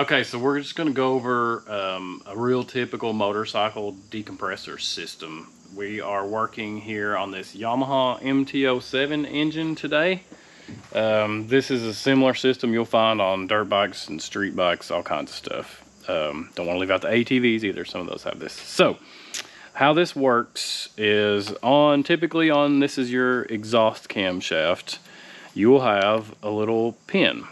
Okay, so we're just gonna go over um, a real typical motorcycle decompressor system. We are working here on this Yamaha MT-07 engine today. Um, this is a similar system you'll find on dirt bikes and street bikes, all kinds of stuff. Um, don't want to leave out the ATVs either. Some of those have this. So, how this works is on typically on this is your exhaust camshaft. You will have a little pin.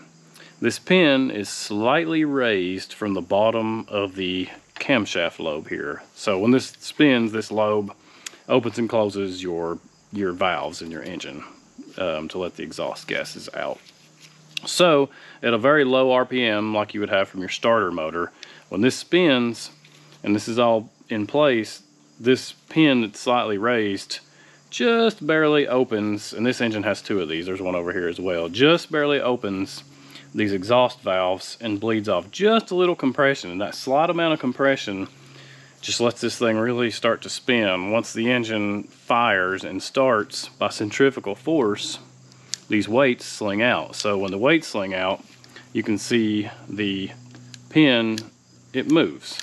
This pin is slightly raised from the bottom of the camshaft lobe here. So when this spins, this lobe opens and closes your your valves in your engine um, to let the exhaust gases out. So at a very low RPM, like you would have from your starter motor, when this spins and this is all in place, this pin that's slightly raised just barely opens, and this engine has two of these, there's one over here as well, just barely opens these exhaust valves and bleeds off just a little compression. And that slight amount of compression just lets this thing really start to spin. Once the engine fires and starts by centrifugal force, these weights sling out. So when the weights sling out, you can see the pin, it moves.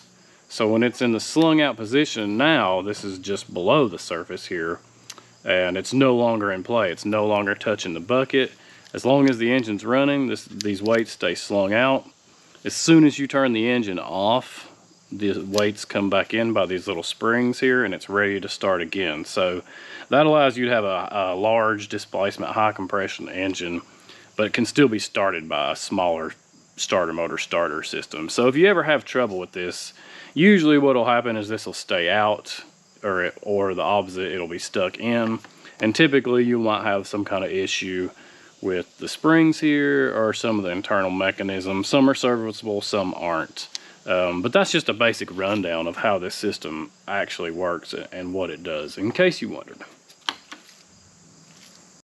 So when it's in the slung out position now, this is just below the surface here, and it's no longer in play. It's no longer touching the bucket. As long as the engine's running, this, these weights stay slung out. As soon as you turn the engine off, the weights come back in by these little springs here and it's ready to start again. So that allows you to have a, a large displacement, high compression engine, but it can still be started by a smaller starter motor starter system. So if you ever have trouble with this, usually what will happen is this will stay out or, it, or the opposite, it'll be stuck in. And typically you might have some kind of issue with the springs here or some of the internal mechanisms. Some are serviceable, some aren't. Um, but that's just a basic rundown of how this system actually works and what it does, in case you wondered.